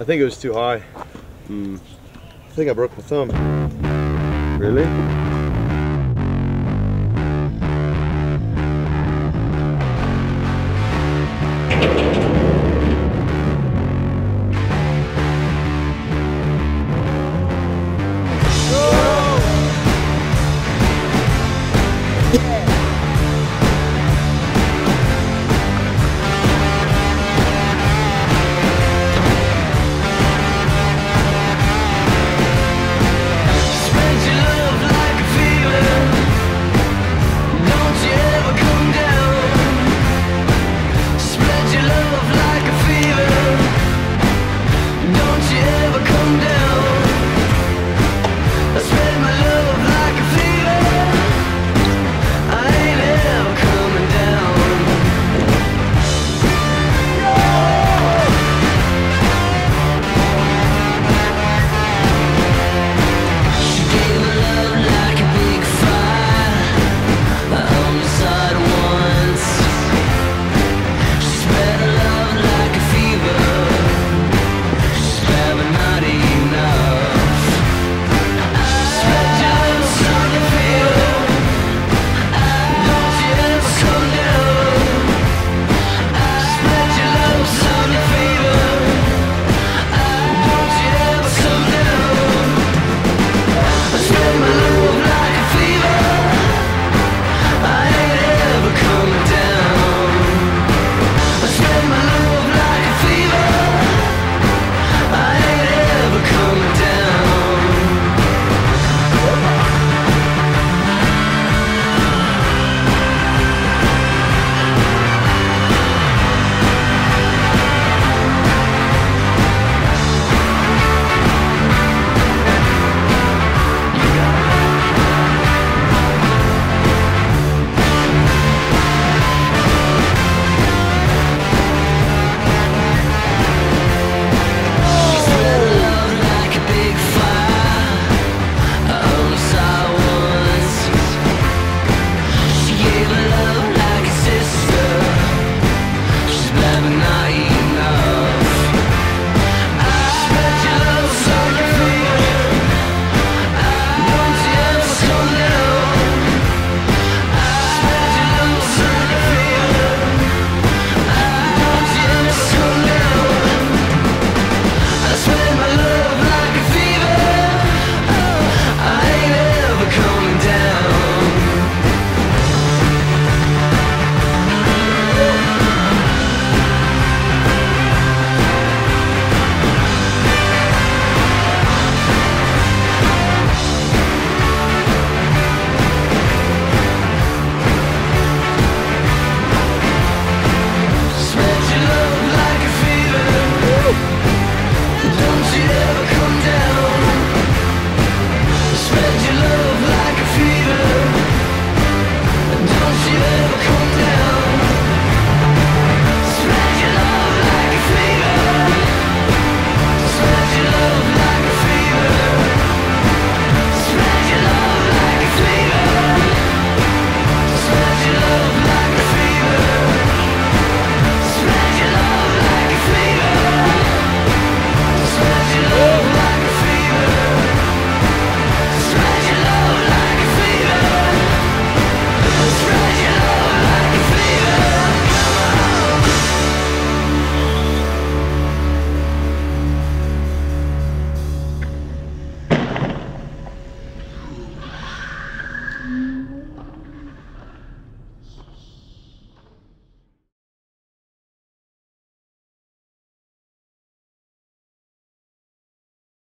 I think it was too high. Mm. I think I broke my thumb. Really?